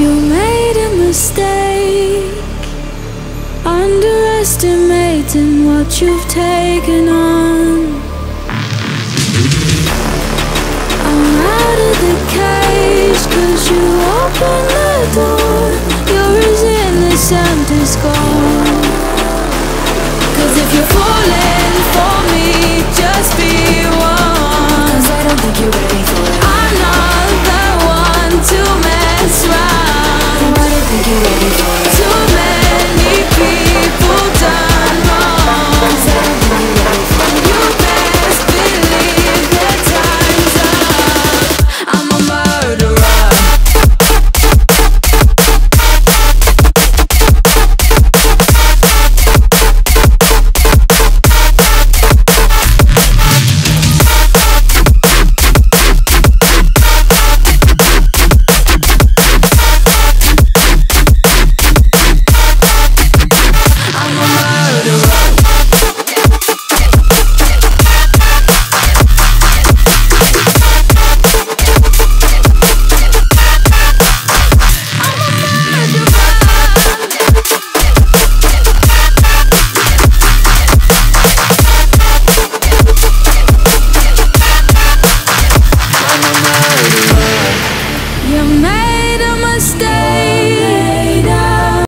You made a mistake. Underestimating what you've taken on. I'm out of the cage cause you opened the door. Your innocent is gone. Cause if you're you